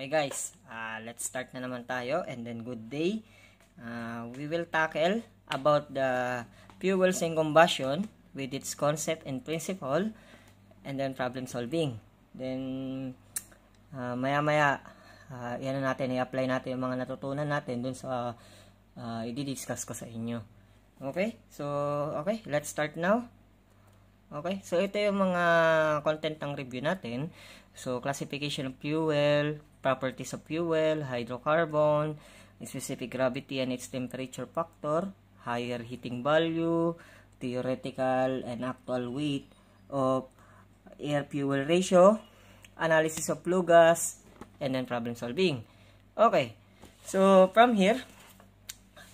Okay guys, uh, let's start na naman tayo and then good day. Uh, we will tackle about the fuels and combustion with its concept and principle and then problem solving. Then uh, maya maya uh, yan na natin i-apply natin yung mga natutunan natin dun sa uh, i-discuss ko sa inyo. Okay? So, okay, let's start now. Okay? So, ito yung mga content ng review natin. So, classification of fuel, properties of fuel, hydrocarbon, specific gravity and its temperature factor, higher heating value, theoretical and actual weight of air fuel ratio, analysis of flue gas, and then problem solving. Okay, so from here,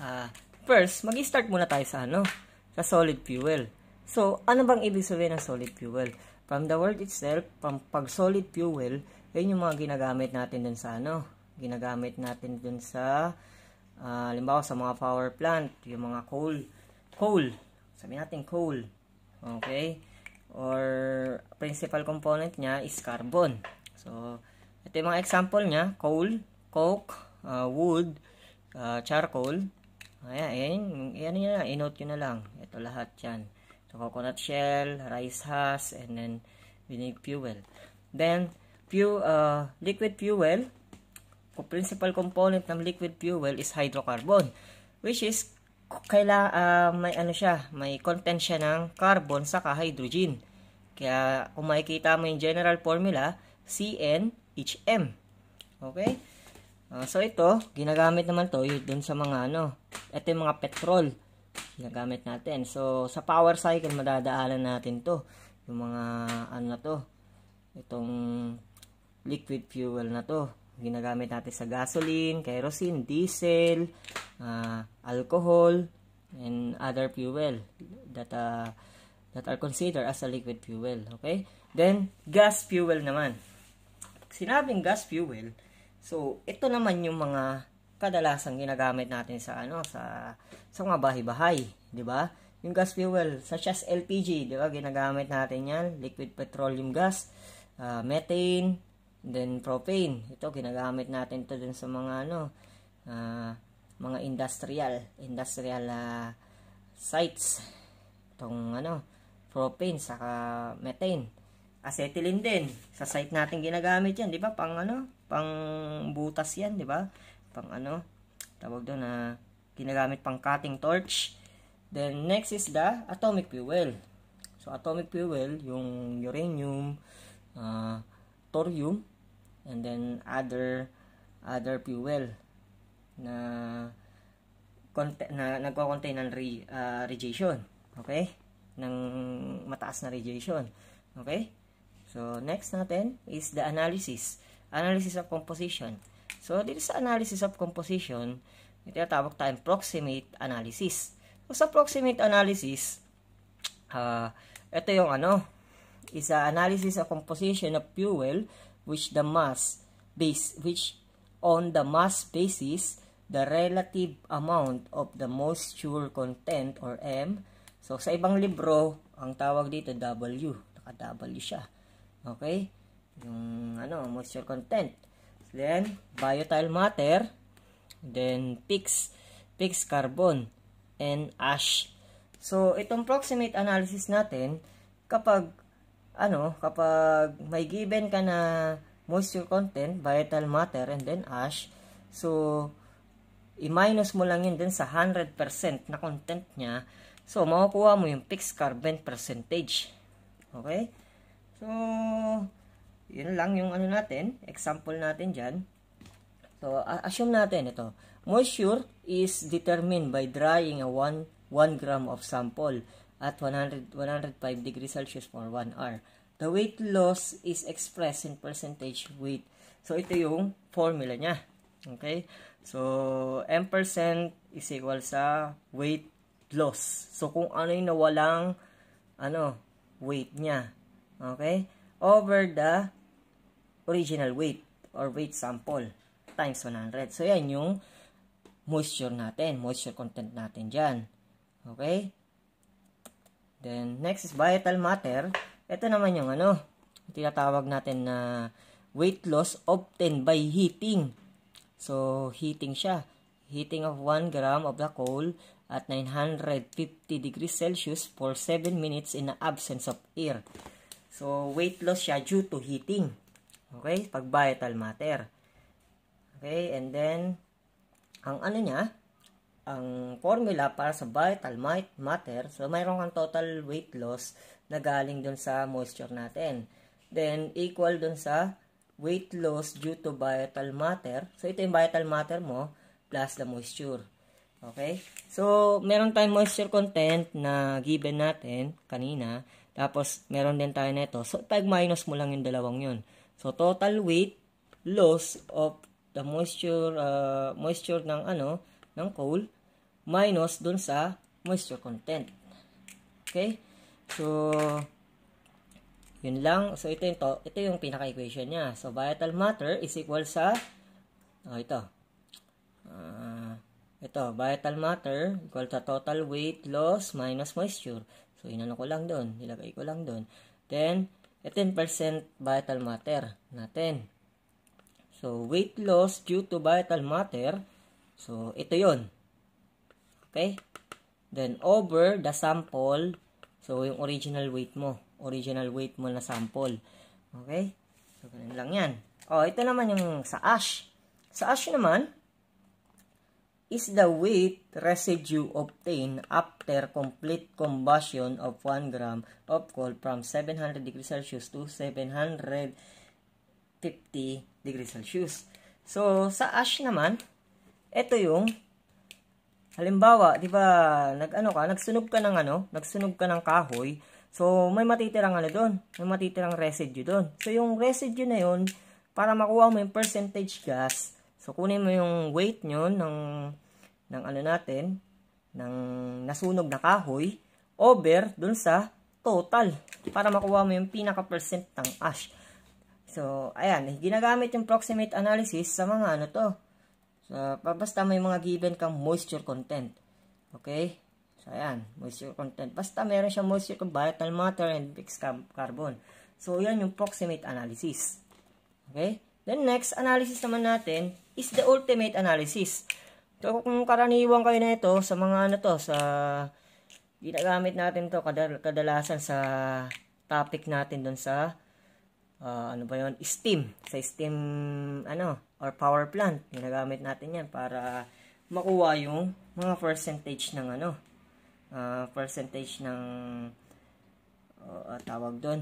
uh, first, mag-start muna tayo sa ano, sa solid fuel. So, ano bang ibig sabihin ng solid fuel? From the word itself, from pag solid fuel, yun yung mga ginagamit natin dun sa ano, ginagamit natin dun sa, uh, limbawa sa mga power plant, yung mga coal, coal, sabi natin coal, okay? Or, principal component niya is carbon. So, ito yung mga example niya, coal, coke, uh, wood, uh, charcoal, ayan, ayan, ayan yun inote yun na lang. Ito lahat yan. So, coconut shell, rice husk, and then vinegar fuel. Then, fuel, uh, liquid fuel, principal component ng liquid fuel is hydrocarbon, which is kaila uh, may ano siya, may content siya ng carbon saka hydrogen. Kaya kung makikita mo yung general formula, CnHm. Okay? Uh, so ito, ginagamit naman to yun dun sa mga ano, ito yung mga petrol ginagamit natin. So sa power cycle madadaanan natin to, yung mga ano na to, itong liquid fuel na to. Ginagamit natin sa gasoline, kerosene, diesel, uh, alcohol, and other fuel that uh, that are considered as a liquid fuel. Okay? Then, gas fuel naman. Sinabing gas fuel, so ito naman yung mga kadalasang ginagamit natin sa ano sa sa mga bahay-bahay, 'di ba? Yung gas fuel such as LPG, 'di ba? Ginagamit natin 'yan, liquid petroleum gas, uh, methane, then propane. Ito ginagamit natin 'to dun sa mga ano uh, mga industrial, industrial uh, sites. Itong ano, propane saka methane. Acetylene din. Sa site natin ginagamit 'yan, 'di ba? Pang ano, pang butas 'yan, 'di ba? Pang ano, tawag doon na uh, ginagamit pang cutting torch. Then next is the atomic fuel. So atomic fuel, yung uranium, uh, thorium, and then other other fuel na na nagko-contain ng re, uh, radiation okay? Ng mataas na radiation okay? So next natin is the analysis analysis of composition. So dito sa analysis of composition tinatawag tayong proximate analysis. So sa proximate analysis uh, ito yung ano is a analysis of composition of fuel which the mass base which on the mass basis the relative amount of the moisture content or M. So sa ibang libro, ang tawag dito W, naka W siya. Okay? Yung ano, moisture content. Then volatile matter, then fixed fixed carbon and ash. So itong proximate analysis natin kapag ano, kapag may given ka na moisture content, vital matter, and then ash, so, i-minus mo lang yun din sa 100% na content niya, so, makukuha mo yung fixed carbon percentage. Okay? So, yun lang yung ano natin, example natin dyan. So, assume natin ito. Moisture is determined by drying a 1, 1 gram of sample at 100, 105 degrees Celsius for 1 hour. The weight loss is expressed in percentage weight. So, ito yung formula niya. Okay? So, M percent is equal sa weight loss. So, kung ano yung nawalang ano, weight niya. Okay? Over the original weight or weight sample times 100. So, yan yung moisture natin. Moisture content natin dyan. Okay? Then, next is vital matter. Ito naman yung ano, tinatawag natin na weight loss obtained by heating. So, heating siya. Heating of 1 gram of the coal at 950 degrees Celsius for 7 minutes in the absence of air. So, weight loss siya due to heating. Okay? Pag vital matter. Okay? And then, ang ano niya, ang formula para sa vital matter, so mayroon kang total weight loss na galing dun sa moisture natin. Then, equal dun sa weight loss due to vital matter. So, ito yung vital matter mo plus the moisture. Okay? So, meron tayong moisture content na given natin kanina. Tapos, meron din tayo nito. So, tag-minus mo lang yung dalawang yun. So, total weight loss of the moisture, uh, moisture ng ano, ng coal, minus dun sa moisture content. Okay? So, yun lang. So, ito yung, to, ito yung pinaka-equation niya. So, vital matter is equal sa, oh, ito. Uh, ito, vital matter equal to total weight loss minus moisture. So, inano ko lang doon. Nilagay ko lang doon. Then, 10% vital matter natin. So, weight loss due to vital matter. So, ito yon Okay? Then, over the sample. So, yung original weight mo. Original weight mo na sample. Okay? So, ganun lang yan. Oh, ito naman yung sa ash. Sa ash naman, is the weight residue obtained after complete combustion of 1 gram of coal from 700 degrees Celsius to 750 degrees Celsius. So, sa ash naman, ito yung halimbawa, 'di ba, nag-ano ka, nagsunog ka ng ano, nagsunog ka ng kahoy. So, may matitirang ano doon, may matitirang residue doon. So, yung residue na yun, para makuha mo yung percentage gas, So, kunin mo yung weight nyo ng, ng ano natin, ng nasunog na kahoy, over dun sa total, para makuha mo yung pinaka-percent ng ash. So, ayan, ginagamit yung proximate analysis sa mga ano to. So, basta may mga given kang moisture content. Okay? So, ayan, moisture content. Basta meron siya moisture kung vital matter and fixed carbon. So, yan yung proximate analysis. Okay? Then next, analysis naman natin is the ultimate analysis. So, kung karaniwang kayo na ito sa mga ano to, sa ginagamit natin to kadal kadalasan sa topic natin doon sa uh, ano ba yon steam sa steam ano or power plant ginagamit natin yan para makuha yung mga percentage ng ano uh, percentage ng uh, tawag doon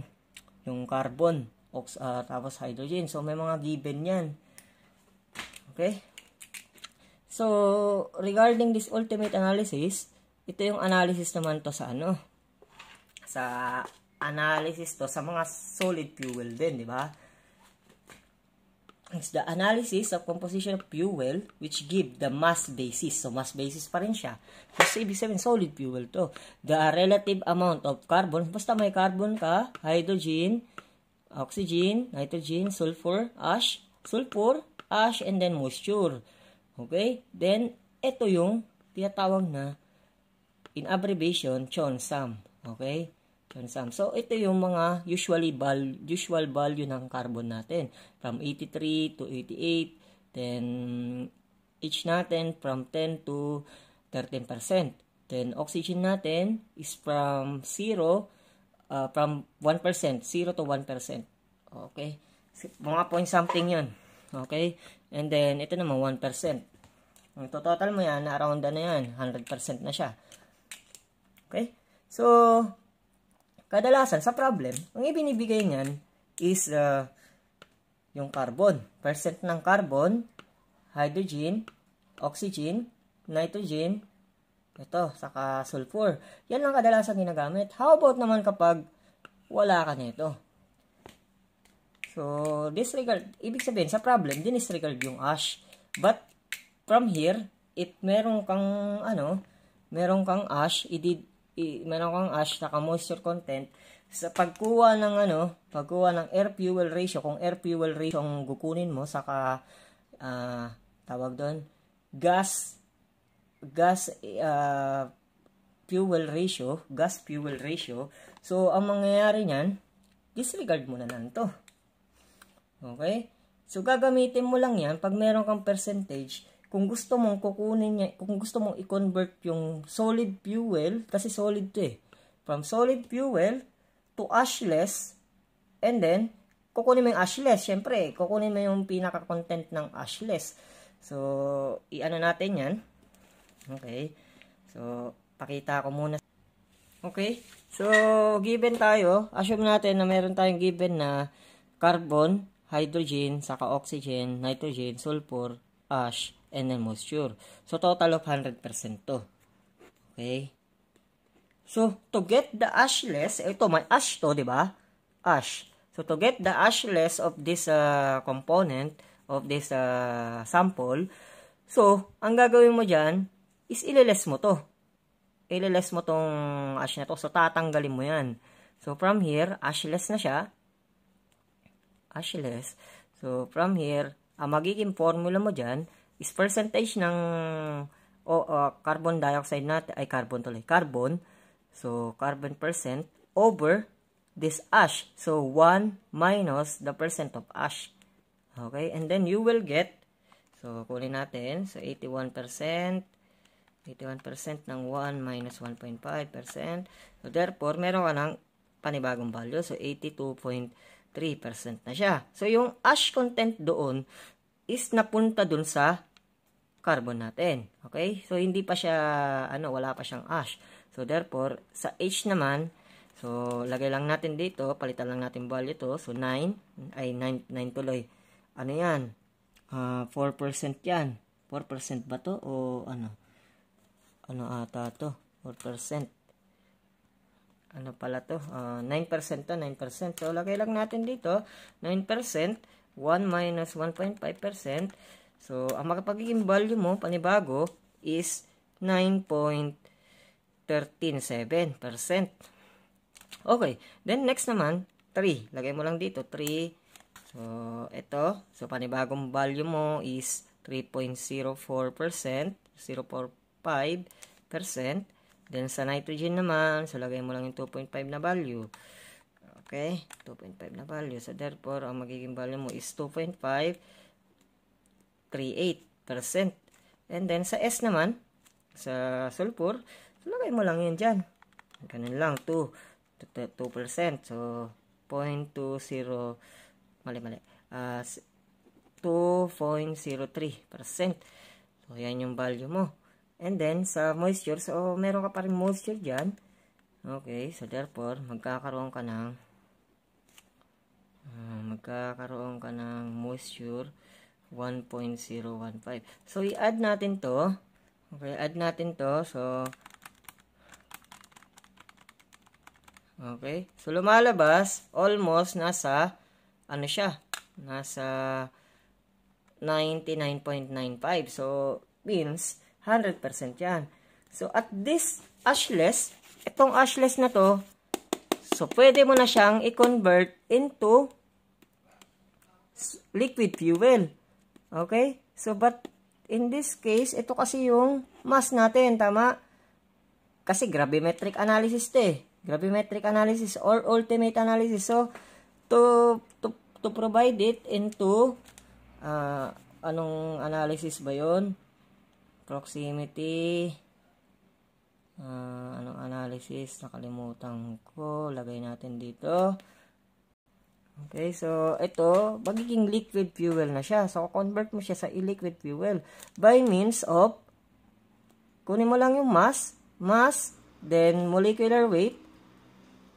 yung carbon ox, uh, tapos hydrogen. So, may mga given yan. Okay? So, regarding this ultimate analysis, ito yung analysis naman to sa ano? Sa analysis to sa mga solid fuel din, di ba? It's the analysis of composition of fuel which give the mass basis. So, mass basis pa rin siya. Kasi ibig sabihin, solid fuel to. The relative amount of carbon, basta may carbon ka, hydrogen, oxygen, nitrogen, sulfur, ash, sulfur, ash, and then moisture. Okay? Then, ito yung tinatawag na in abbreviation, CHONSAM. Okay? CHONSAM. So, ito yung mga usually val usual value ng carbon natin. From 83 to 88. Then, each natin from 10 to 13%. Then, oxygen natin is from 0 uh, from 1%, 0 to 1%. Okay? Mga point something yun. Okay? And then, ito naman 1%. Ang total mo yan, around na yan, 100% na siya. Okay? So, kadalasan sa problem, ang ibinibigay niyan is uh, yung carbon. Percent ng carbon, hydrogen, oxygen, nitrogen, ito, saka sulfur. Yan lang kadalasan ginagamit. How about naman kapag wala ka nito? So, disregard, ibig sabihin, sa problem, dinisregard yung ash. But, from here, if meron kang, ano, meron kang ash, i, meron kang ash, saka moisture content, sa pagkuha ng, ano, pagkuha ng air-fuel ratio, kung air-fuel ratio ang gukunin mo, saka, uh, tawag doon, gas gas uh, fuel ratio, gas fuel ratio. So, ang mangyayari niyan, disregard mo na lang to. Okay? So, gagamitin mo lang yan pag meron kang percentage. Kung gusto mong kukunin niya, kung gusto mong i-convert yung solid fuel, kasi solid to eh. From solid fuel to ashless, and then, kukunin mo yung ashless. Siyempre, kukunin mo yung pinaka-content ng ashless. So, i-ano natin yan. Okay. So, pakita ko muna. Okay. So, given tayo, assume natin na meron tayong given na carbon, hydrogen, saka oxygen, nitrogen, sulfur, ash, and then moisture. So, total of 100% to. Okay? So, to get the ashless, ito, may ash to, di ba? Ash. So, to get the ashless of this uh, component, of this uh, sample, so, ang gagawin mo dyan, is ililes mo to ililes mo tong ash na to. So, tatanggalin mo yan. So, from here, ashless na siya. Ashless. So, from here, ang magiging formula mo dyan is percentage ng o, uh, carbon dioxide natin, ay carbon tuloy, carbon. So, carbon percent over this ash. So, 1 minus the percent of ash. Okay? And then, you will get, so, kunin natin, so, 81%, 81% ng 1 minus 1.5%. So, therefore, meron ka ng panibagong value. So, 82.3% na siya. So, yung ash content doon is napunta dun sa carbon natin. Okay? So, hindi pa siya, ano, wala pa siyang ash. So, therefore, sa H naman, so, lagay lang natin dito, palitan lang natin value to. So, 9, ay 9, 9 tuloy. Ano yan? Uh, ah, 4% yan. 4% ba to? O ano? ano ata to 4% ano pala to? Uh, ah, 9% to 9% so lagay lang natin dito. 9% 1 minus 1.5% so ang makapagiging value mo panibago is 9.137% okay then next naman 3 lagay mo lang dito 3 so ito so panibagong value mo is 3.04% 0.4 2.5%. Then sa nitrogen naman, so lagay mo lang yung 2.5 na value. Okay? 2.5 na value. So therefore, ang magiging value mo is 2.538%. And then sa S naman, sa sulfur, so lagay mo lang yun dyan. Ganun lang, 2. 2%. So, 0.20, mali, mali. Uh, 2.03%. So, yan yung value mo. And then, sa moisture, so, meron ka pa rin moisture dyan. Okay, so therefore, magkakaroon ka ng uh, magkakaroon ka ng moisture 1.015. So, i-add natin to. Okay, add natin to. So, okay. So, lumalabas, almost nasa, ano siya, nasa 99.95. So, means, 100% yan. So, at this ashless, itong ashless na to, so, pwede mo na siyang i-convert into liquid fuel. Okay? So, but in this case, ito kasi yung mass natin, tama? Kasi gravimetric analysis to eh. Gravimetric analysis or ultimate analysis. So, to, to, to provide it into, uh, anong analysis ba yon proximity. Uh, anong analysis? Nakalimutan ko. Lagay natin dito. Okay so ito magiging liquid fuel na siya. So convert mo siya sa liquid fuel by means of kunin mo lang yung mass mass then molecular weight.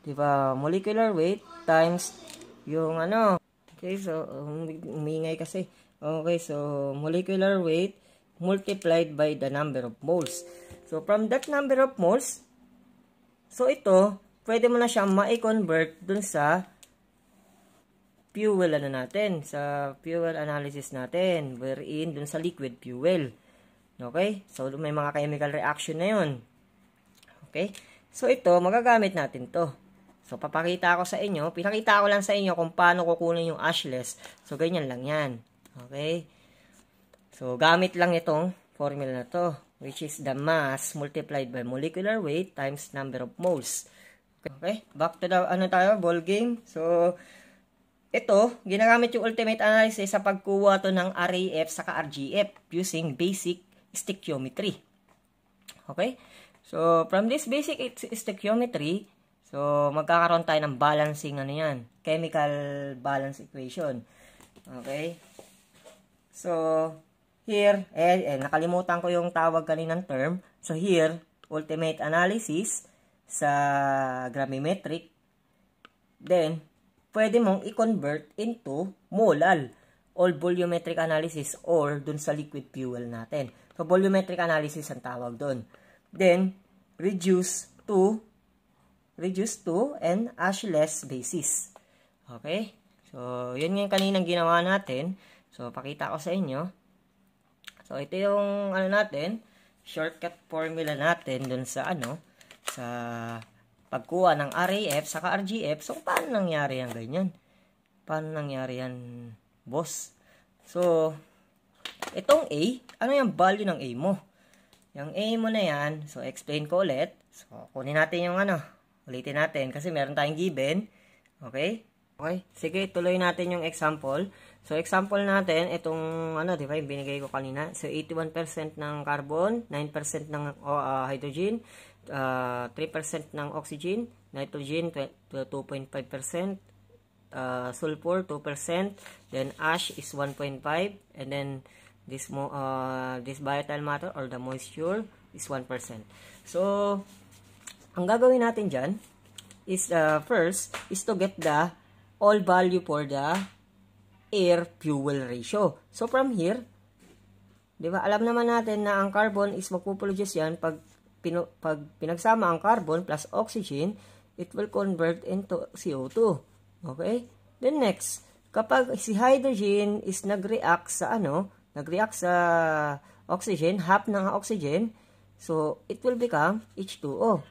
Di ba? Molecular weight times yung ano. Okay so umingay kasi. Okay so molecular weight multiplied by the number of moles. So, from that number of moles, so ito, pwede mo na siyang ma-convert dun sa fuel ano natin, sa fuel analysis natin, wherein dun sa liquid fuel. Okay? So, may mga chemical reaction na yun. Okay? So, ito, magagamit natin to. So, papakita ko sa inyo, pinakita ko lang sa inyo kung paano kukunin yung ashless. So, ganyan lang yan. Okay? So, gamit lang itong formula na to, which is the mass multiplied by molecular weight times number of moles. Okay, back to the, ano tayo, ball game. So, ito, ginagamit yung ultimate analysis sa pagkuha to ng RAF sa RGF using basic stoichiometry. Okay? So, from this basic stoichiometry, so, magkakaroon tayo ng balancing, ano yan, chemical balance equation. Okay? So, here, eh, eh, nakalimutan ko yung tawag kaninang term. So, here, ultimate analysis sa gravimetric. Then, pwede mong i-convert into molal or volumetric analysis or dun sa liquid fuel natin. So, volumetric analysis ang tawag dun. Then, reduce to reduce to and ashless basis. Okay? So, yun yung kaninang ginawa natin. So, pakita ko sa inyo. So, ito yung ano natin, shortcut formula natin dun sa ano, sa pagkuha ng RAF saka RGF. So, paano nangyari yan ganyan? Paano nangyari yan, boss? So, itong A, ano yung value ng A mo? Yung A mo na yan, so explain ko ulit. So, kunin natin yung ano, ulitin natin kasi meron tayong given. Okay? Okay, sige, tuloy natin yung example. So, example natin, itong, ano, di ba, yung binigay ko kanina. So, 81% ng carbon, 9% ng uh, hydrogen, uh, 3% ng oxygen, nitrogen 2.5%, uh, sulfur 2%, then ash is 1.5, and then this mo uh, this volatile matter or the moisture is 1%. So, ang gagawin natin diyan is uh, first is to get the all value for the air fuel ratio. So from here, 'di ba? Alam naman natin na ang carbon is magpo-produce yan pag pino, pag pinagsama ang carbon plus oxygen, it will convert into CO2. Okay? Then next, kapag si hydrogen is nag-react sa ano, nag-react sa oxygen, half ng oxygen, so it will become H2O.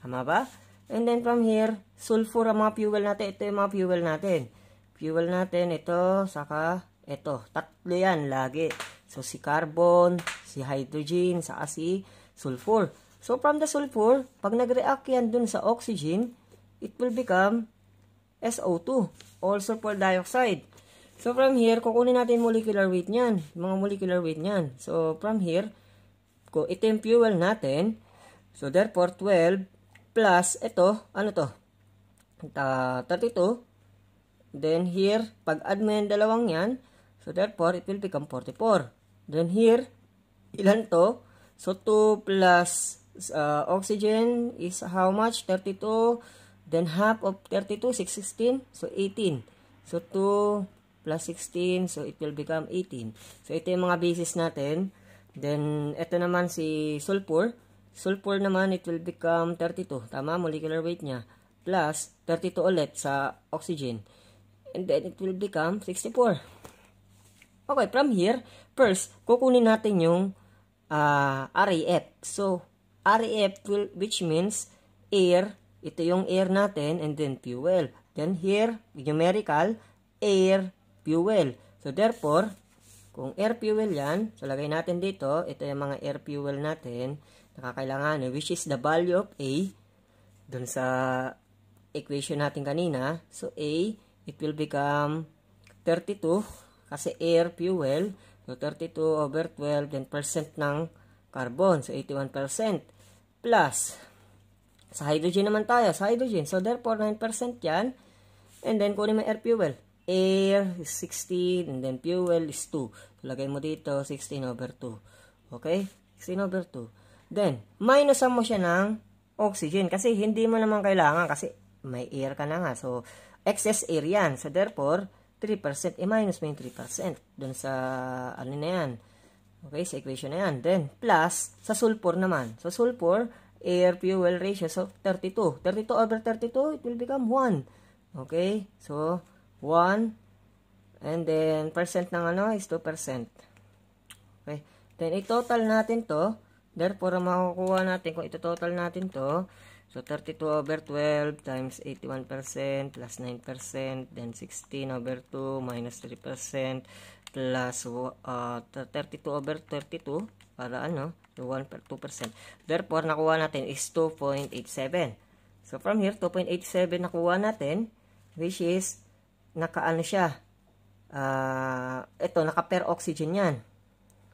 Tama ba? And then from here, sulfur ang mga fuel natin. Ito yung mga fuel natin. Fuel natin, ito, saka ito. Tatlo yan lagi. So, si carbon, si hydrogen, saka si sulfur. So, from the sulfur, pag nag-react yan dun sa oxygen, it will become SO2 or sulfur dioxide. So, from here, kukunin natin molecular weight niyan. Mga molecular weight niyan. So, from here, ko ito yung fuel natin. So, therefore, 12 plus, ito, ano to? Uh, 32. Then, here, pag-add mo yung dalawang yan, so, therefore, it will become 44. Then, here, ilan to? So, 2 plus uh, oxygen is how much? 32. Then half of 32, 6, 16. So 18. So 2 plus 16. So it will become 18. So ito yung mga basis natin. Then ito naman si sulfur. Sulfur naman it will become 32. Tama, molecular weight niya. Plus 32 ulit sa oxygen. And then it will become 64. Okay, from here, first, kukunin natin yung uh, RAF. So, REF which means air, ito yung air natin and then fuel. Then here, numerical, air, fuel. So therefore, kung air fuel yan, so lagay natin dito, ito yung mga air fuel natin na kakailangan, which is the value of A dun sa equation natin kanina. So A, it will become 32 kasi air fuel. So 32 over 12, then percent ng carbon. So, 81%. Plus, sa hydrogen naman tayo. Sa hydrogen. So, therefore, 9% yan. And then, kunin mo air fuel. Air is 16. And then, fuel is 2. So, lagay mo dito, 16 over 2. Okay? 16 over 2. Then, minusan mo siya ng oxygen. Kasi, hindi mo naman kailangan. Kasi, may air ka na nga. So, excess air. So, therefore, 3%, i-minus mo yung 3%. Dun sa, ano na yan, Okay, sa equation na yan. Then, plus, sa sulfur naman. So, sulfur, air fuel ratio, so 32. 32 over 32, it will become 1. Okay, so 1. And then, percent ng ano is 2%. Okay, then i-total natin to. Therefore, makukuha natin, kung ito-total natin to, so 32 over 12 times 81% plus 9%, then 16 over 2 minus 3%, plus uh, 32 over 32 para ano, so 1 per 2%. Therefore, nakuha natin is 2.87. So, from here, 2.87 nakuha natin, which is naka ano siya, uh, ito, naka per oxygen yan.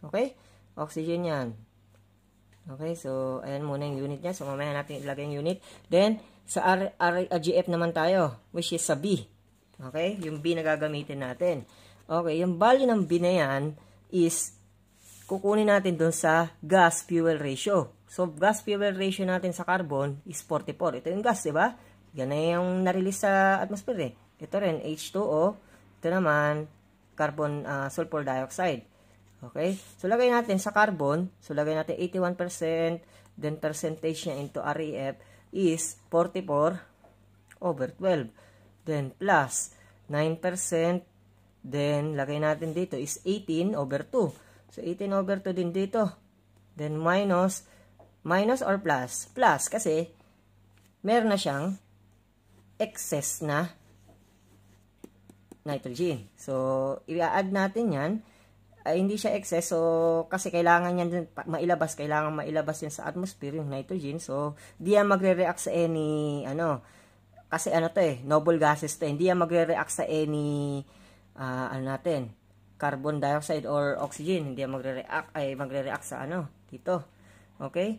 Okay? Oxygen yan. Okay, so, ayan muna yung unit niya. So, mamaya natin ilagay yung unit. Then, sa R, R, GF naman tayo, which is sa B. Okay, yung B na gagamitin natin. Okay, yung value ng B na yan is kukunin natin doon sa gas-fuel ratio. So, gas-fuel ratio natin sa carbon is 44. Ito yung gas, di ba? Yan na yung na-release sa atmosphere eh. Ito rin, H2O. Ito naman, carbon uh, sulfur dioxide. Okay? So, lagay natin sa carbon. So, lagay natin 81%. Then, percentage niya into REF is 44 over 12. Then, plus 9%. Then, lagay natin dito is 18 over 2. So, 18 over 2 din dito. Then, minus, minus or plus? Plus, kasi, meron na siyang excess na nitrogen. So, i-add natin yan ay hindi siya excess. So, kasi kailangan yan mailabas. Kailangan mailabas yan sa atmosphere, yung nitrogen. So, di yan magre-react sa any, ano, kasi ano to eh, noble gases to. Hindi yan magre-react sa any, uh, ano natin, carbon dioxide or oxygen. Hindi yan magre-react, ay magre-react sa ano, dito. Okay?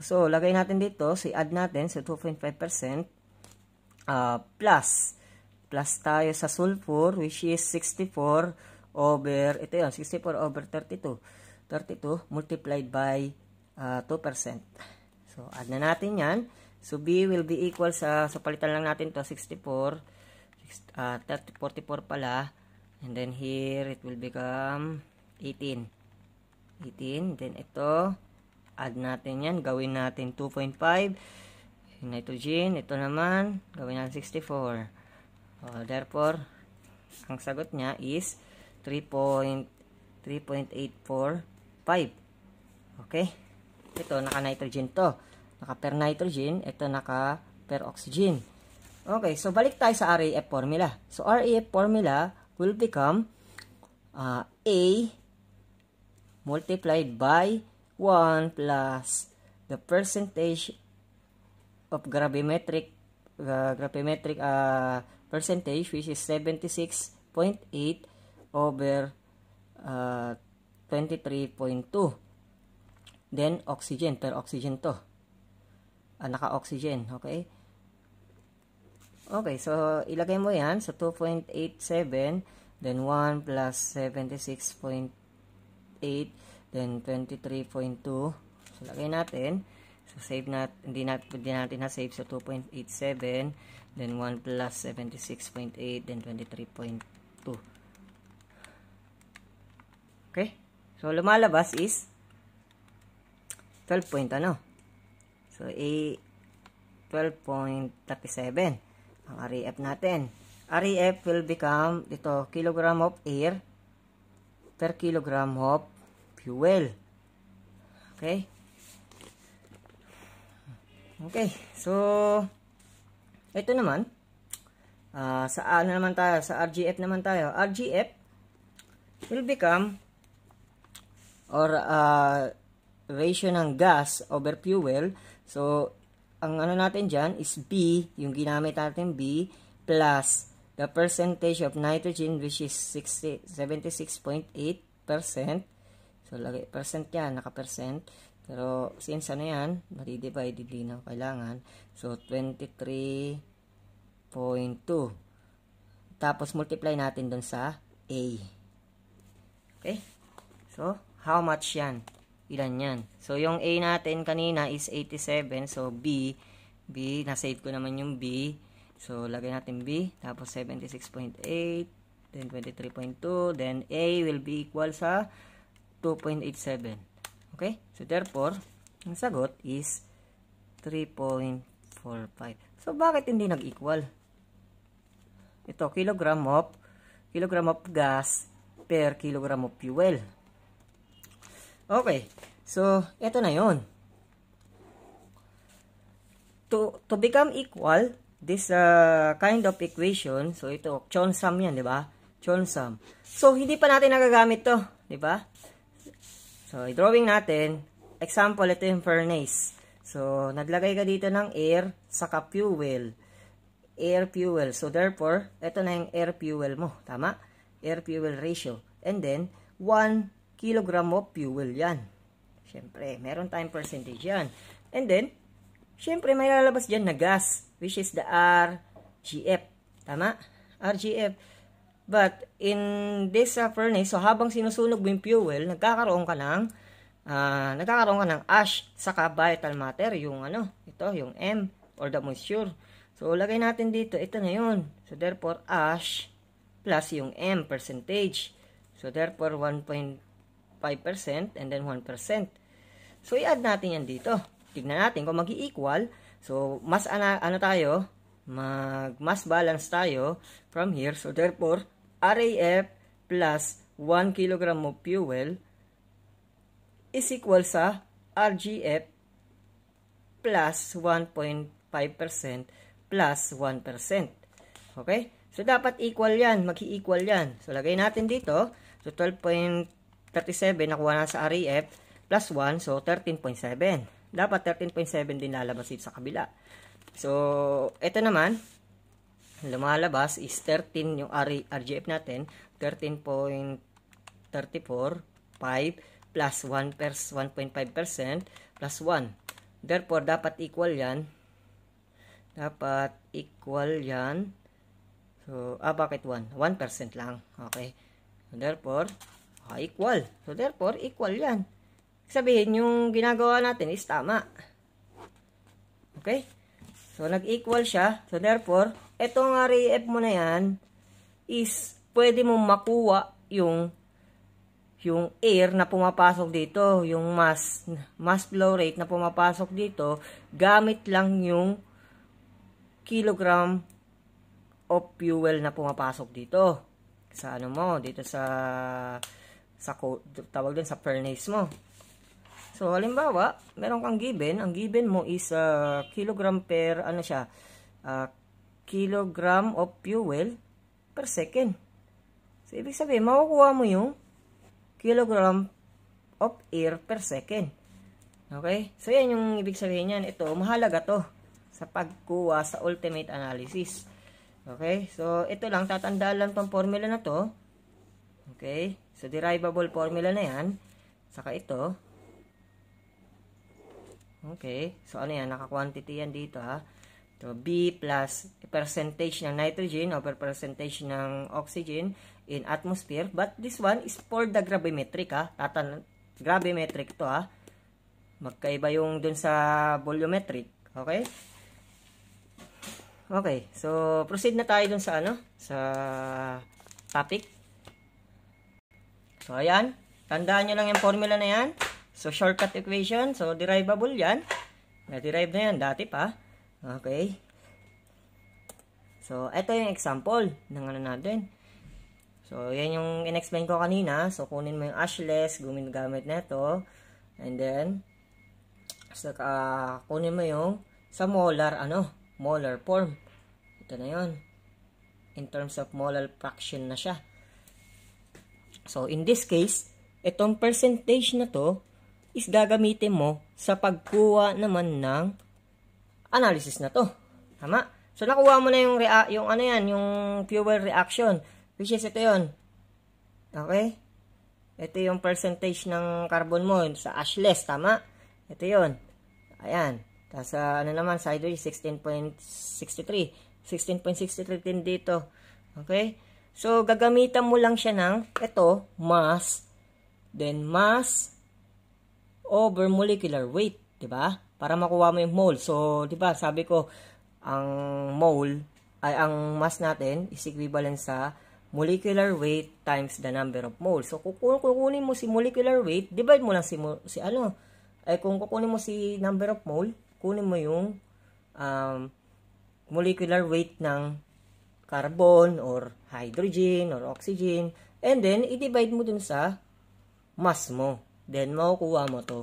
So, lagay natin dito, so add natin sa so 2.5% uh, plus plus tayo sa sulfur which is 64 over, ito yun, 64 over 32. 32 multiplied by uh, 2%. So, add na natin yan. So, B will be equal sa, sa palitan lang natin to 64, uh, 30, 44 pala. And then here, it will become 18. 18. Then ito, add natin yan. Gawin natin 2.5. Nitrogen, ito naman, gawin natin 64. Uh, therefore, ang sagot niya is 3.845. Okay? Ito, naka-nitrogen to. Naka-per nitrogen. Ito, naka-per oxygen. Okay, so balik tayo sa RAF formula. So, RAF formula will become uh, A multiplied by 1 plus the percentage of gravimetric uh, gravimetric uh, percentage which is 76.8 over uh, 23.2. Then, oxygen. Per oxygen to. Ah, naka-oxygen. Okay? Okay, so, ilagay mo yan sa 2.87. Then, 1 plus 76.8. Then, 23.2. So, lagay natin. So, save nat hindi natin, hindi natin na-save sa 2.87. Then, 1 plus 76.8. Then, 23.2. Okay? So, lumalabas is 12 point ano? So, A 12.37 ang REF natin. REF will become ito, kilogram of air per kilogram of fuel. Okay? Okay. So, ito naman, uh, sa ano naman tayo, sa RGF naman tayo. RGF will become or uh, ratio ng gas over fuel. So, ang ano natin dyan is B, yung ginamit natin B, plus the percentage of nitrogen which is 76.8%. So, lagay, percent yan, naka-percent. Pero, since ano yan, madi-divide, hindi na kailangan. So, 23.2. Tapos, multiply natin dun sa A. Okay? So, how much yan? Ilan yan? So, yung A natin kanina is 87. So, B, B, na-save ko naman yung B. So, lagay natin B. Tapos, 76.8. Then, 23.2. Then, A will be equal sa 2.87. Okay? So, therefore, ang sagot is 3.45. So, bakit hindi nag-equal? Ito, kilogram of, kilogram of gas per kilogram of fuel. Okay. So, ito na yon. To, to become equal, this uh, kind of equation, so ito, Chonsam yan, di ba? Chonsam. So, hindi pa natin nagagamit to, di ba? So, drawing natin, example, ito yung furnace. So, naglagay ka dito ng air, saka fuel. air fuel. So, therefore, ito na yung air fuel mo. Tama? Air fuel ratio. And then, 1 kilogram of fuel yan. Siyempre, meron tayong percentage yan. And then, siyempre, may lalabas dyan na gas, which is the RGF. Tama? RGF. But, in this uh, furnace, so habang sinusunog mo yung fuel, nagkakaroon ka ng, uh, nagkakaroon ka ng ash, saka vital matter, yung ano, ito, yung M, or the moisture. So, lagay natin dito, ito na yun. So, therefore, ash plus yung M percentage. So, therefore, 1.5% and then 1%. So, i-add natin yan dito. Tignan natin kung mag-equal. So, mas ana, ano tayo? Mag, mas balance tayo from here. So, therefore, RAF plus 1 kg of fuel is equal sa RGF plus 1.5% plus 1%. Okay? So, dapat equal yan. Mag-equal yan. So, lagay natin dito. So, 12.37 nakuha na sa REF plus 1. So, 13.7. Dapat 13.7 din lalabas dito sa kabila. So, ito naman, lumalabas is 13 yung RGF natin. 13.34 5 plus 1 1.5% plus 1. Therefore, dapat equal yan. Dapat equal yan. So, ah, bakit 1? 1% lang. Okay. Therefore, ah, equal. So, therefore, equal yan. Sabihin, yung ginagawa natin is tama. Okay? So, nag-equal siya. So, therefore, itong RAF mo na yan is pwede mong makuha yung yung air na pumapasok dito, yung mass, mass flow rate na pumapasok dito, gamit lang yung kilogram of fuel na pumapasok dito sa ano mo, dito sa sa tawag din sa furnace mo. So, halimbawa, meron kang given, ang given mo is uh, kilogram per, ano siya, uh, kilogram of fuel per second. So, ibig sabihin, makukuha mo yung kilogram of air per second. Okay? So, yan yung ibig sabihin yan. Ito, mahalaga to sa pagkuha sa ultimate analysis. Okay? So, ito lang, tatandaan lang tong formula na to. Okay? So, derivable formula na yan. Saka ito. Okay? So, ano yan? Naka-quantity yan dito, ha? So, B plus percentage ng nitrogen over percentage ng oxygen in atmosphere. But this one is for the gravimetric, ha? Tatan gravimetric to, ha? Magkaiba yung dun sa volumetric. Okay? Okay, so proceed na tayo dun sa ano, sa topic. So ayan, tandaan nyo lang yung formula na yan. So shortcut equation, so derivable yan. Na-derive na yan dati pa. Okay. So ito yung example ng ano natin. So yan yung in-explain ko kanina. So kunin mo yung ashless, gumagamit na ito. And then, so, uh, kunin mo yung sa molar ano, molar form. Ito na yon In terms of molar fraction na siya. So, in this case, itong percentage na to is gagamitin mo sa pagkuha naman ng analysis na to. Tama? So, nakuha mo na yung, rea yung ano yan, yung fuel reaction. Which is ito yon Okay? Ito yung percentage ng carbon mo sa ashless. Tama? Ito yon Ayan. Tapos, uh, ano naman, sa hydrogen, 16.63. 16.63 din dito. Okay? So, gagamitan mo lang siya ng, ito, mass, then mass over molecular weight. ba diba? Para makuha mo yung mole. So, ba sabi ko, ang mole, ay ang mass natin is equivalent sa molecular weight times the number of moles. So, kung kukunin mo si molecular weight, divide mo lang si, si ano, ay kung kukunin mo si number of mole, kunin mo yung um, molecular weight ng carbon or hydrogen or oxygen and then i-divide mo dun sa mass mo. Then makukuha mo to.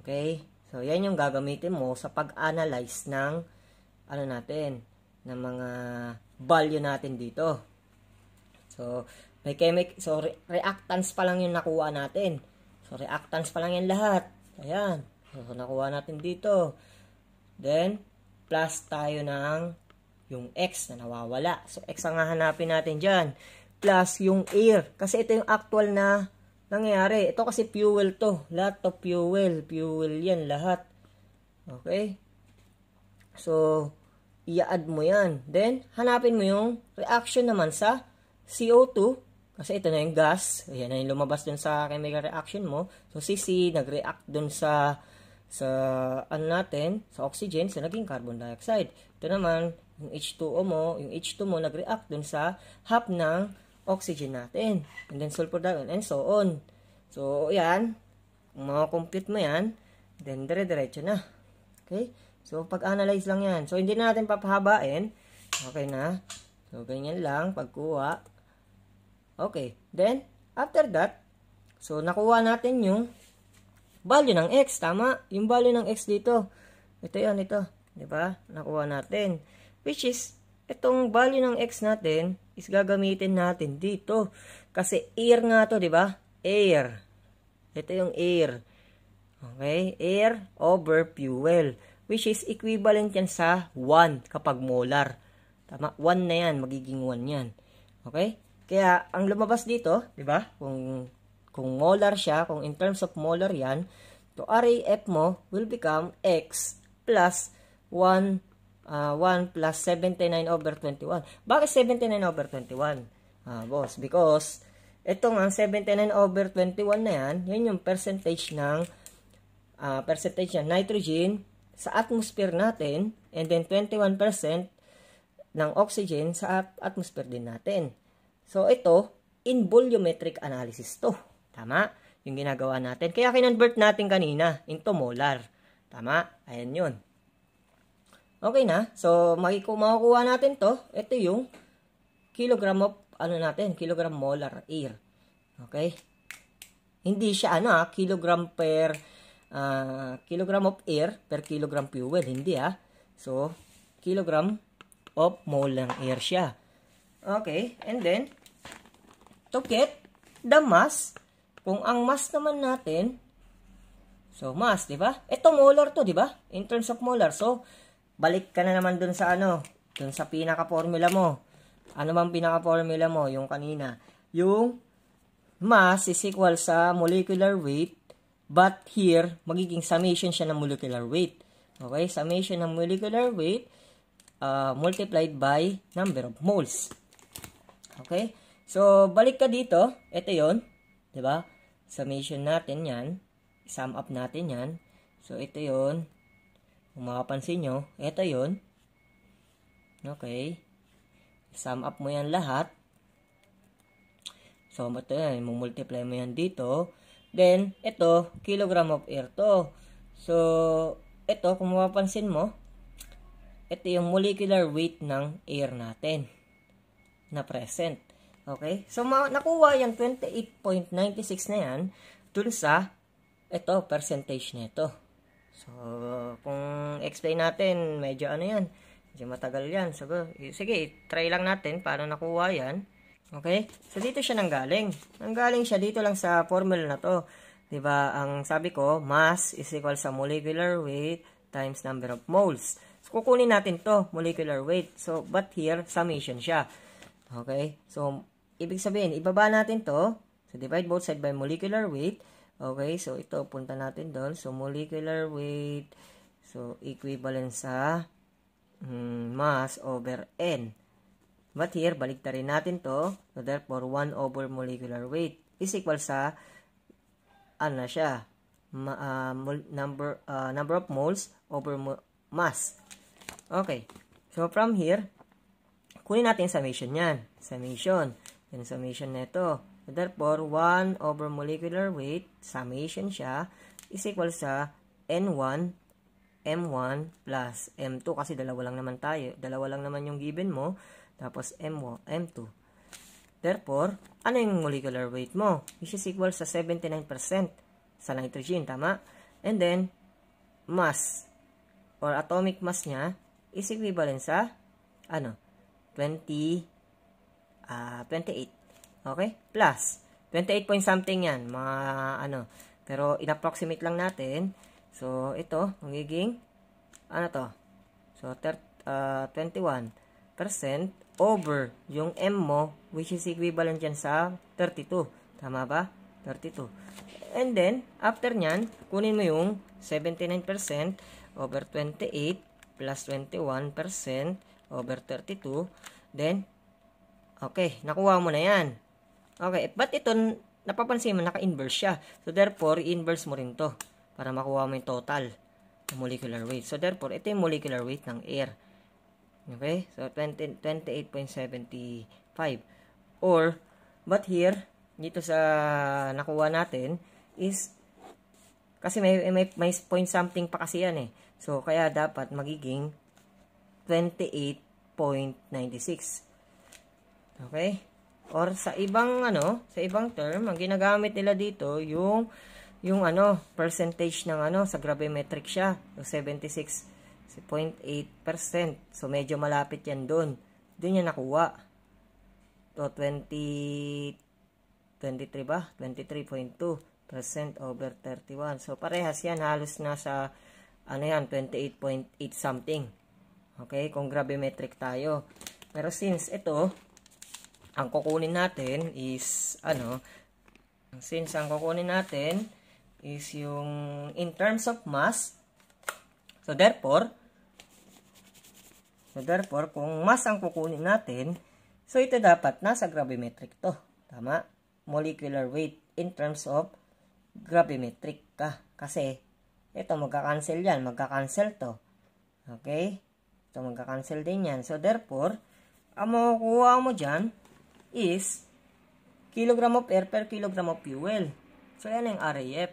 Okay? So yan yung gagamitin mo sa pag-analyze ng ano natin, ng mga value natin dito. So may chemic so re reactants pa lang yung nakuha natin. So reactants pa lang yan lahat. Ayan. So, nakuha natin dito. Then, plus tayo ng yung X na nawawala. So, X ang hahanapin natin dyan. Plus yung air. Kasi ito yung actual na nangyayari. Ito kasi fuel to. Lahat to fuel. Fuel yan lahat. Okay? So, i-add mo yan. Then, hanapin mo yung reaction naman sa CO2. Kasi ito na yung gas. Ayan na yung lumabas dun sa chemical reaction mo. So, si C, nag-react dun sa sa ano natin, sa oxygen, sa naging carbon dioxide. Ito naman, yung H2O mo, yung H2 mo nag-react dun sa half ng oxygen natin. And then sulfur dioxide, and so on. So, yan. Kung mga-compute mo yan, then dire-diretso na. Okay? So, pag-analyze lang yan. So, hindi na natin papahabain. Okay na. So, ganyan lang, pagkuha. Okay. Then, after that, so, nakuha natin yung value ng x, tama? Yung value ng x dito. Ito yan, ito. ba diba? Nakuha natin. Which is, itong value ng x natin is gagamitin natin dito. Kasi air nga to, di ba? Air. Ito yung air. Okay? Air over fuel. Which is equivalent yan sa 1 kapag molar. Tama? 1 na yan. Magiging 1 yan. Okay? Kaya, ang lumabas dito, di ba? Kung kung molar siya, kung in terms of molar yan, to RAF mo will become X plus 1, uh, 1 plus 79 over 21. Bakit 79 over 21? Ah, boss, because itong ang 79 over 21 na yan, yan yung percentage ng uh, percentage ng nitrogen sa atmosphere natin and then 21% ng oxygen sa atmosphere din natin. So, ito, in volumetric analysis to. Tama? Yung ginagawa natin. Kaya kinonvert natin kanina into molar. Tama? Ayan yun. Okay na. So, makukuha natin to. Ito yung kilogram of, ano natin, kilogram molar air. Okay? Hindi siya, ano ah, kilogram per, uh, kilogram of air per kilogram fuel. Hindi ah. So, kilogram of mole ng air siya. Okay, and then, to get the mass kung ang mass naman natin, so mass, di ba? Ito molar to, di ba? In terms of molar. So, balik ka na naman dun sa ano, dun sa pinaka-formula mo. Ano bang pinaka-formula mo? Yung kanina. Yung mass is equal sa molecular weight, but here, magiging summation siya ng molecular weight. Okay? Summation ng molecular weight uh, multiplied by number of moles. Okay? So, balik ka dito. Ito yon, ba? summation natin yan, sum up natin yan. So, ito yon Kung makapansin nyo, ito yon Okay. Sum up mo yan lahat. So, ito yan. Multiply mo yan dito. Then, ito, kilogram of air to. So, ito, kung mapapansin mo, ito yung molecular weight ng air natin na present. Okay? So, nakuha yung 28.96 na yan dun sa ito, percentage nito. So, kung explain natin, medyo ano yan, medyo matagal yan. So, sige, try lang natin paano nakuha yan. Okay? So, dito siya nanggaling. Nanggaling siya dito lang sa formula na to. ba? Ang sabi ko, mass is equal sa molecular weight times number of moles. So, kukunin natin to, molecular weight. So, but here, summation siya. Okay? So, ibig sabihin, ibaba natin to. So, divide both side by molecular weight. Okay, so ito, punta natin doon. So, molecular weight, so, equivalent sa mm, mass over N. But here, balik rin natin to. So, therefore, 1 over molecular weight is equal sa, ano siya, ma, uh, number, uh, number of moles over mo mass. Okay, so from here, kunin natin summation yan. Summation. Yung summation nito. So, therefore, 1 over molecular weight, summation siya, is equal sa N1, M1 plus M2 kasi dalawa lang naman tayo. Dalawa lang naman yung given mo. Tapos M1, M2. Therefore, ano yung molecular weight mo? Which is equal sa 79% sa nitrogen, tama? And then, mass or atomic mass niya is equivalent sa ano? 20 uh, ah, 28. Okay? Plus, 28 point something yan. Mga ano. Pero, in-approximate lang natin. So, ito, magiging, ano to? So, thir uh, 21 over yung M mo, which is equivalent yan sa 32. Tama ba? 32. And then, after nyan, kunin mo yung 79% over 28 plus 21% over 32. Then, okay, nakuha mo na yan. Okay, but ito, napapansin mo, naka-inverse siya. So, therefore, inverse mo rin to para makuha mo yung total molecular weight. So, therefore, ito yung molecular weight ng air. Okay? So, 20, 28.75. Or, but here, dito sa nakuha natin, is, kasi may, may, may point something pa kasi yan eh. So, kaya dapat magiging 28.96. Okay? Or sa ibang ano, sa ibang term, ang ginagamit nila dito yung yung ano, percentage ng ano sa gravimetric siya. So 76.8%. So medyo malapit 'yan doon. Doon niya nakuha. So 20 23 ba? 23.2% over 31. So parehas 'yan halos nasa ano yan 28.8 something. Okay, kung gravimetric tayo. Pero since ito ang kukunin natin is, ano, since ang kukunin natin is yung in terms of mass, so therefore, so therefore, kung mass ang kukunin natin, so ito dapat nasa gravimetric to. Tama? Molecular weight in terms of gravimetric ka. Kasi, ito magka-cancel yan. Magka-cancel to. Okay? Ito magka-cancel din yan. So, therefore, ang makukuha mo dyan, is kilogram of air per kilogram of fuel. So, yan yung RAF.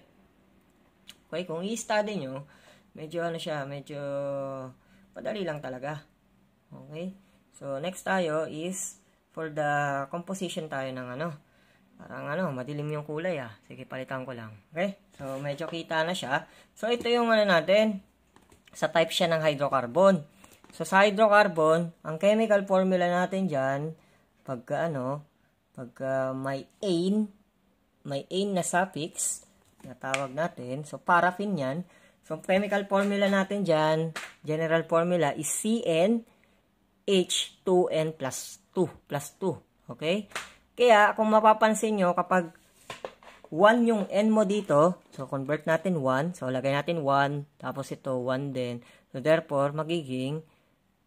Okay, kung i-study nyo, medyo ano siya, medyo padali lang talaga. Okay? So, next tayo is for the composition tayo ng ano. Parang ano, madilim yung kulay ah. Sige, palitan ko lang. Okay? So, medyo kita na siya. So, ito yung ano natin. Sa type siya ng hydrocarbon. So, sa hydrocarbon, ang chemical formula natin dyan, pagka ano, pagka may ain, may ain na suffix, na tawag natin, so paraffin yan, so chemical formula natin dyan, general formula is CN H2N plus 2, plus 2, okay? Kaya, kung mapapansin nyo, kapag 1 yung N mo dito, so convert natin 1, so lagay natin 1, tapos ito 1 din, so therefore, magiging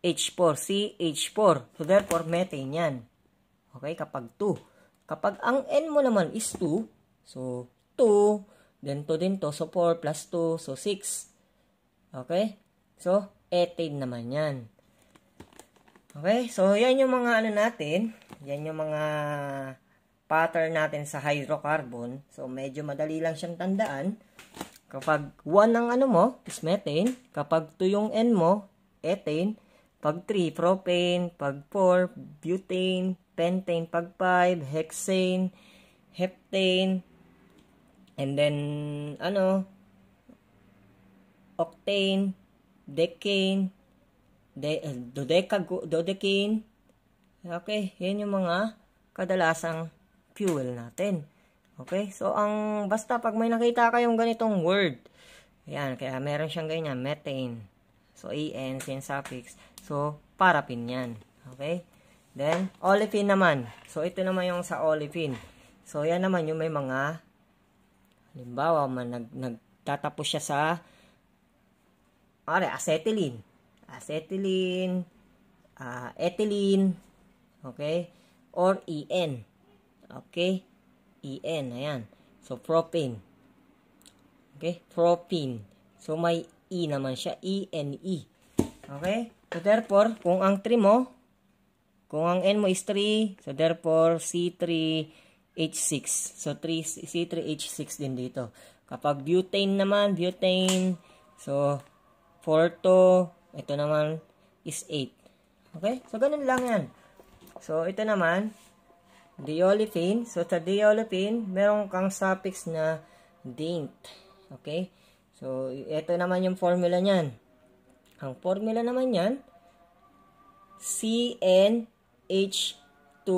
H4, CH4, so therefore, methane yan. Okay, kapag 2. Kapag ang n mo naman is 2, so 2, then 2 din to, so 4 plus 2, so 6. Okay? So, ethane naman yan. Okay, so yan yung mga ano natin, yan yung mga pattern natin sa hydrocarbon. So, medyo madali lang siyang tandaan. Kapag 1 ang ano mo, is methane. Kapag 2 yung N mo, ethane. Pag 3, propane. Pag 4, butane pentane pag 5, hexane, heptane, and then, ano, octane, decane, de, uh, dodeca, dodecane. Okay, yan yung mga kadalasang fuel natin. Okay, so ang, basta pag may nakita kayong ganitong word, yan, kaya meron siyang ganyan, methane. So, AN, sin suffix. So, paraffin yan. Okay? Then, olefin naman. So, ito naman yung sa olefin. So, yan naman yung may mga, halimbawa, man, nag, nagtatapos siya sa, are, acetylene. Acetylene, uh, ethylene, okay? Or EN. Okay? EN, ayan. So, propane. Okay? Propane. So, may E naman siya. E-N-E. -E. Okay? So, therefore, kung ang 3 mo, kung ang N mo is 3, so therefore C3H6. So 3, C3H6 din dito. Kapag butane naman, butane, so 4 to, ito naman is 8. Okay? So ganun lang yan. So ito naman, diolefin. So sa diolefin, meron kang suffix na dint. Okay? So ito naman yung formula niyan. Ang formula naman yan, CN H2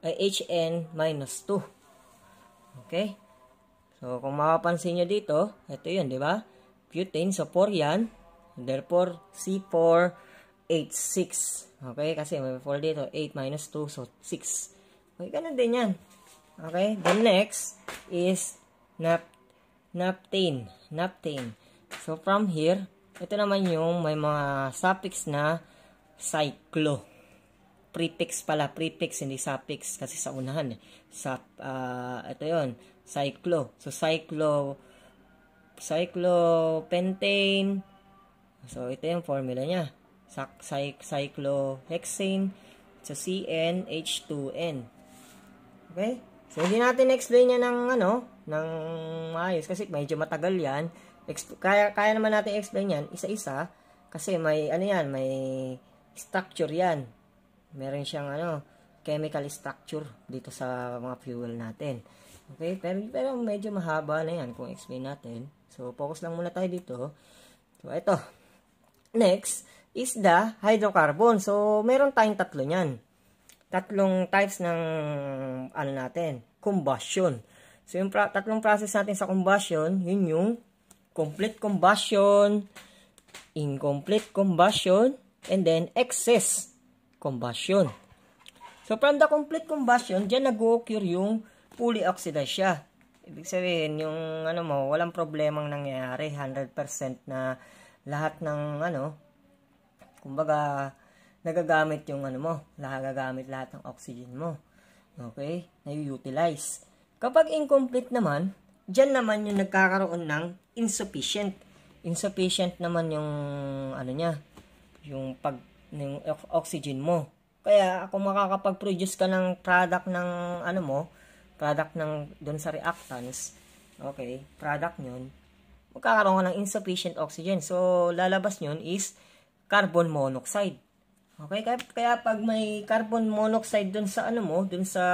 ay HN minus 2. Okay? So, kung makapansin nyo dito, ito yun, di ba? Butane, so 4 yan. Therefore, C4 8, 6. Okay, kasi may 4 dito. 8 minus 2, so 6. Okay, ganun din yan. Okay, the next is nap naptane. Naptane. So, from here, ito naman yung may mga suffix na cyclo. Prefix pala, prefix, hindi suffix kasi sa unahan. Eh. Sa, uh, ito yon cyclo. So, cyclo, cyclopentane. So, ito yung formula niya. Cyclohexane. So, CnH2n. Okay? So, hindi natin explain yan ng, ano, ng maayos kasi medyo matagal yan. Kaya, kaya naman natin explain yan isa-isa kasi may, ano yan, may structure yan. Meron siyang, ano, chemical structure dito sa mga fuel natin. Okay? Pero, pero medyo mahaba na yan kung explain natin. So, focus lang muna tayo dito. So, ito. Next is the hydrocarbon. So, meron tayong tatlo niyan. Tatlong types ng ano natin, combustion. So, yung pra tatlong process natin sa combustion, yun yung complete combustion, incomplete combustion, and then excess combustion. So, from the complete combustion, dyan nag-occur yung fully oxidized siya. Ibig sabihin, yung ano mo, walang problemang nangyayari. 100% na lahat ng ano, kumbaga, nagagamit yung ano mo, nagagamit lahat ng oxygen mo. Okay? Na-utilize. Kapag incomplete naman, dyan naman yung nagkakaroon ng insufficient. Insufficient naman yung ano niya, yung pag yung oxygen mo. Kaya kung makakapag-produce ka ng product ng ano mo, product ng doon sa reactants, okay, product nyon, magkakaroon ka ng insufficient oxygen. So, lalabas nyon is carbon monoxide. Okay, kaya, kaya pag may carbon monoxide doon sa ano mo, doon sa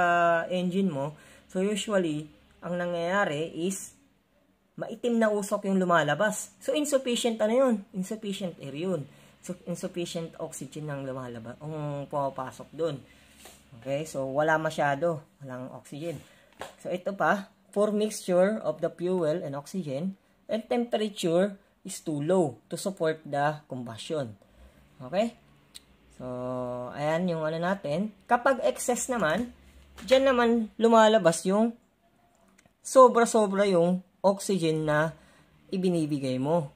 engine mo, so usually, ang nangyayari is maitim na usok yung lumalabas. So, insufficient ano yun? Insufficient air yun insufficient oxygen ang lumalabas, ang pumapasok doon. Okay, so wala masyado, walang oxygen. So ito pa, for mixture of the fuel and oxygen, and temperature is too low to support the combustion. Okay? So, ayan yung ano natin. Kapag excess naman, dyan naman lumalabas yung sobra-sobra yung oxygen na ibinibigay mo.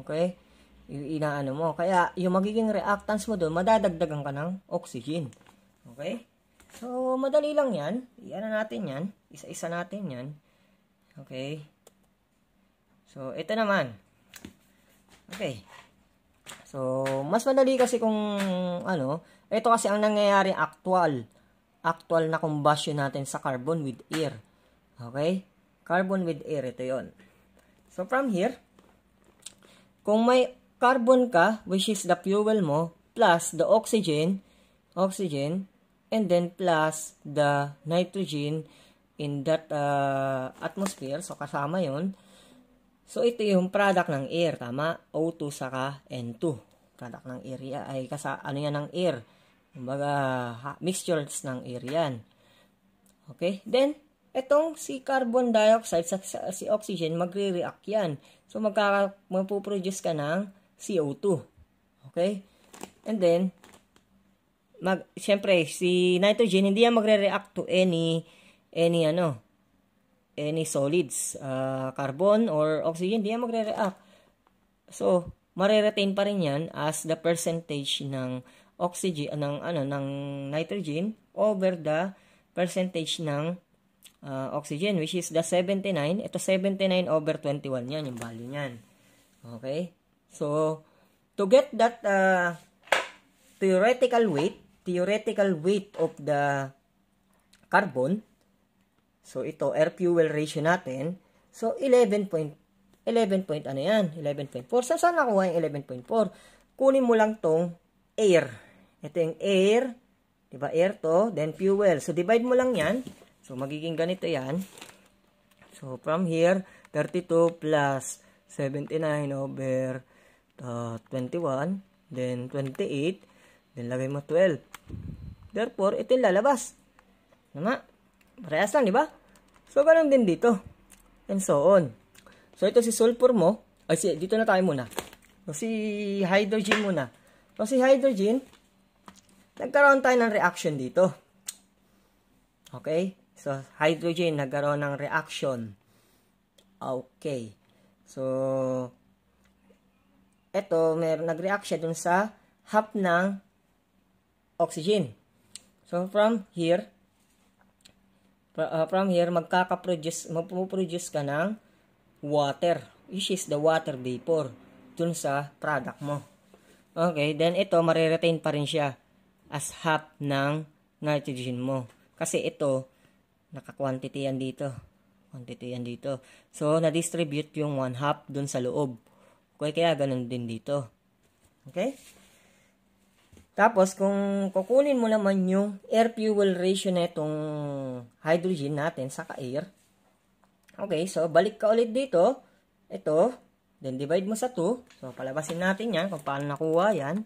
Okay? Inaano mo. Kaya, yung magiging reactants mo doon, madadagdagan ka ng oxygen. Okay? So, madali lang yan. Iyan natin yan. Isa-isa natin yan. Okay? So, ito naman. Okay. So, mas madali kasi kung, ano, ito kasi ang nangyayari actual. Actual na combustion natin sa carbon with air. Okay? Carbon with air, ito yon So, from here, kung may carbon ka, which is the fuel mo, plus the oxygen, oxygen, and then plus the nitrogen in that uh, atmosphere. So, kasama yon So, ito yung product ng air, tama? O2 saka N2. Product ng air ay kasa, ano yan ng air. Kumbaga, mixtures ng air yan. Okay? Then, itong si carbon dioxide sa, si oxygen, magre-react yan. So, magkaka, magpuproduce ka ng CO2. Okay? And then, mag, siyempre, si nitrogen, hindi yan magre-react to any, any, ano, any solids, uh, carbon or oxygen, hindi yan magre-react. So, mare-retain pa rin yan as the percentage ng oxygen, ng, ano, ng nitrogen over the percentage ng uh, oxygen, which is the 79. Ito, 79 over 21 yan, yung value niyan. Okay? So, to get that uh, theoretical weight, theoretical weight of the carbon, so ito, air fuel ratio natin, so 11 point, 11 point ano yan, 11.4. So, saan nakuha yung 11.4? Kunin mo lang tong air. Ito yung air, di ba air to, then fuel. So, divide mo lang yan. So, magiging ganito yan. So, from here, 32 plus 79 over uh, 21, then 28, then lagay mo 12. Therefore, ito yung lalabas. Tama? Parehas lang, di ba? So, ganun din dito. And so on. So, ito si sulfur mo. Ay, si, dito na tayo muna. So, si hydrogen muna. So, si hydrogen, nagkaroon tayo ng reaction dito. Okay? So, hydrogen, nagkaroon ng reaction. Okay. So, eto, meron nag-react siya dun sa half ng oxygen. So, from here, uh, from here, magkaka-produce, magpuproduce ka ng water, which is the water vapor, dun sa product mo. Okay, then ito, mariretain pa rin siya as half ng nitrogen mo. Kasi ito, naka-quantity yan dito. Quantity yan dito. So, na-distribute yung 1 half dun sa loob. Kaya ganun din dito. Okay? Tapos, kung kukunin mo naman yung air-fuel ratio na itong hydrogen natin sa air, okay, so balik ka ulit dito, ito, then divide mo sa 2, so palabasin natin yan kung paano nakuha yan.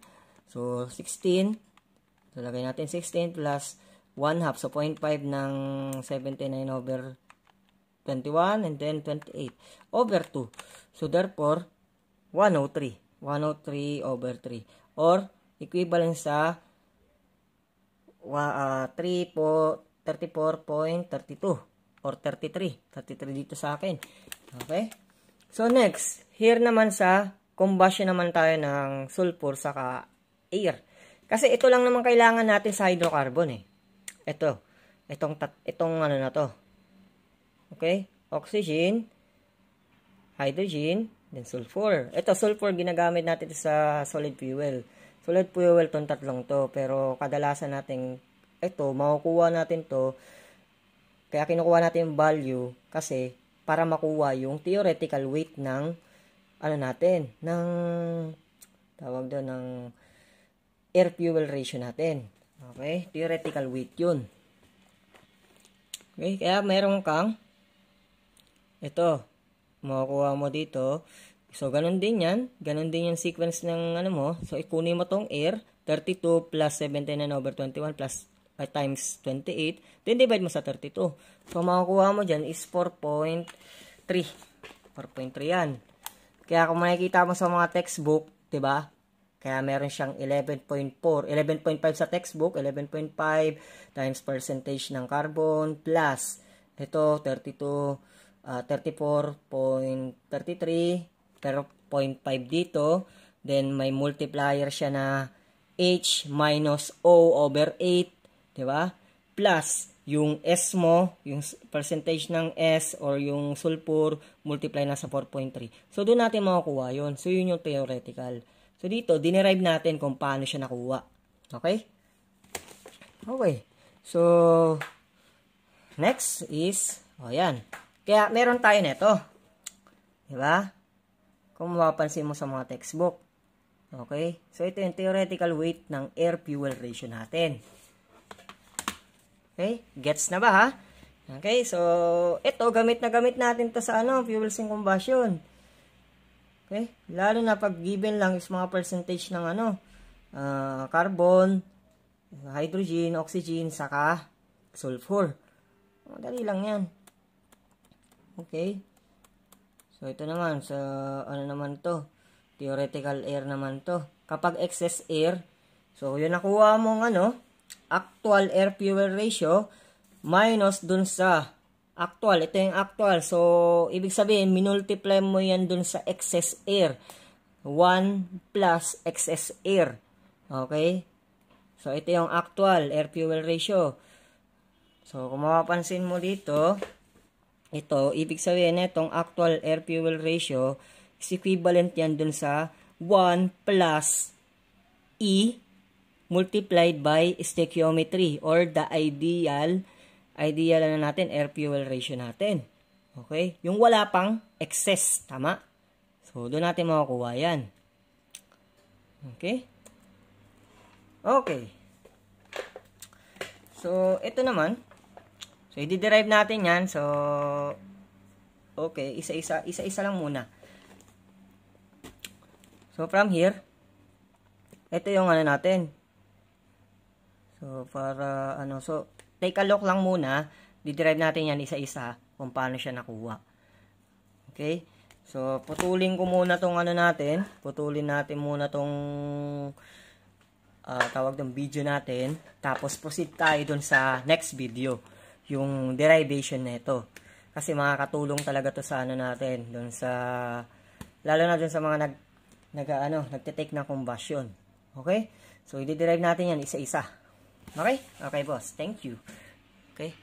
So, 16, so lagay natin 16 plus 1 half, so 0.5 ng 79 over 21, and then 28 over 2. So, therefore, 103. 103 over 3. Or, equivalent sa uh, 3 po 34.32 or 33. 33 dito sa akin. Okay? So next, here naman sa combustion naman tayo ng sulfur saka air. Kasi ito lang naman kailangan natin sa hydrocarbon eh. Ito. Itong, itong ano na to. Okay? Oxygen, hydrogen, then sulfur. Ito, sulfur ginagamit natin sa solid fuel. Solid fuel tong tatlong to. Pero kadalasan natin ito, makukuha natin to. Kaya kinukuha natin yung value kasi para makuha yung theoretical weight ng ano natin, ng tawag doon ng air fuel ratio natin. Okay? Theoretical weight yun. Okay? Kaya meron kang ito, makukuha mo dito So, ganun din yan. Ganun din yung sequence ng ano mo. So, ikunin mo tong air. 32 plus 79 over 21 plus uh, times 28. Then, divide mo sa 32. So, makukuha mo dyan is 4.3. 4.3 yan. Kaya kung makikita mo sa mga textbook, ba diba? Kaya meron siyang 11.4. 11.5 sa textbook, 11.5 times percentage ng carbon plus ito 32 uh, 34.33 pero 0.5 dito. Then, may multiplier siya na H minus O over 8. Diba? Plus, yung S mo, yung percentage ng S or yung sulfur, multiply na sa 4.3. So, doon natin makukuha yun. So, yun yung theoretical. So, dito, dinerive natin kung paano siya nakuha. Okay? Okay. So, next is, oh, yan. Kaya, meron tayo nito. Diba? kung mapapansin mo sa mga textbook. Okay? So, ito yung theoretical weight ng air-fuel ratio natin. Okay? Gets na ba ha? Okay? So, ito, gamit na gamit natin to sa ano, fuel cell combustion. Okay? Lalo na pag given lang is mga percentage ng ano, uh, carbon, hydrogen, oxygen, saka sulfur. Madali lang yan. Okay? So, ito naman, sa ano naman to, theoretical air naman to. Kapag excess air, so, yun nakuha mong ano, actual air-fuel ratio, minus dun sa actual. Ito yung actual. So, ibig sabihin, minultiply mo yan dun sa excess air. 1 plus excess air. Okay? So, ito yung actual air-fuel ratio. So, kung mapapansin mo dito, ito, ibig sabihin itong actual air-fuel ratio is equivalent yan dun sa 1 plus E multiplied by stoichiometry or the ideal ideal na natin air-fuel ratio natin. Okay? Yung wala pang excess. Tama? So, doon natin makukuha yan. Okay? Okay. So, ito naman, So, i-derive natin yan. So, okay, isa-isa, isa-isa lang muna. So, from here, ito yung ano natin. So, para, ano, so, take a look lang muna. Di-derive natin yan isa-isa kung paano siya nakuha. Okay? So, putulin ko muna tong ano natin. Putulin natin muna tong uh, tawag ng video natin. Tapos proceed tayo dun sa next video, yung derivation na ito. Kasi makakatulong talaga to sa ano natin, dun sa lalo na dun sa mga nag nag ano, nagte-take ng combustion. Okay? So i-derive natin yan isa-isa. Okay? Okay, boss. Thank you. Okay?